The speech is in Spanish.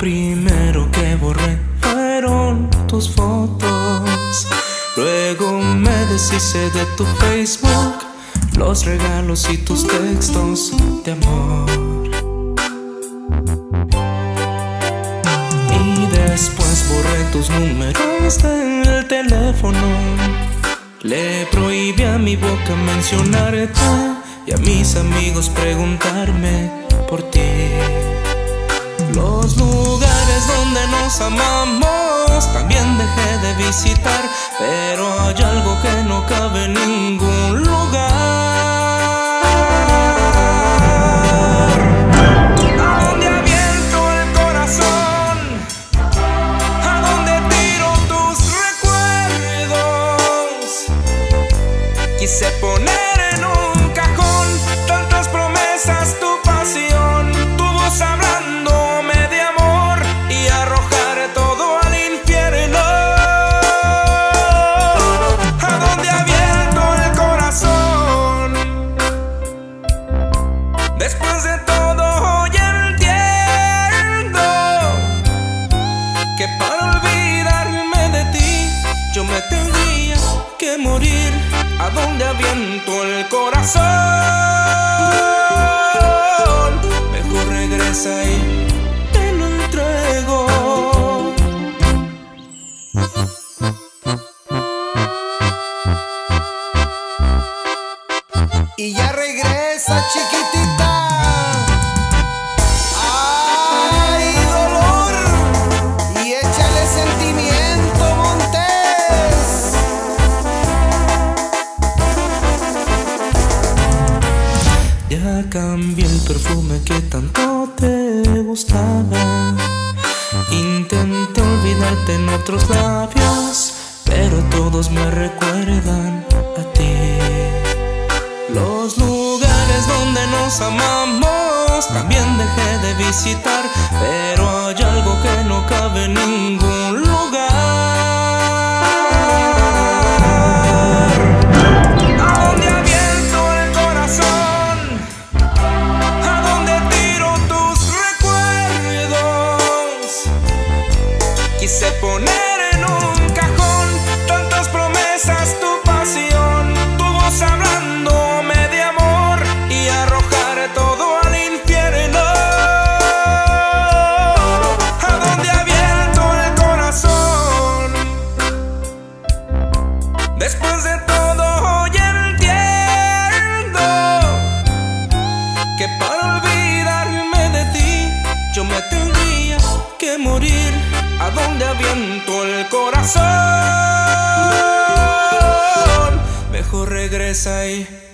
primero que borré fueron tus fotos. Luego me deshice de tu Facebook, los regalos y tus textos de amor. Y después borré tus números del teléfono. Le prohibí a mi boca mencionarte y a mis amigos preguntarme por ti amamos también dejé de visitar, pero hay algo que no cabe en ningún lugar. A donde aviento el corazón, a donde tiro tus recuerdos. Quise poner que para olvidarme de ti, yo me tendría que morir. A donde aviento el corazón, mejor regresa y te lo entrego. Y ya regresa, chiquitita. Que tanto te gustaba. Intenté olvidarte en otros labios, pero todos me recuerdan a ti. Los lugares donde nos amamos también dejé de visitar, pero hay algo que no cabe en ningún lugar. Quise poner regresa y te lo entrego.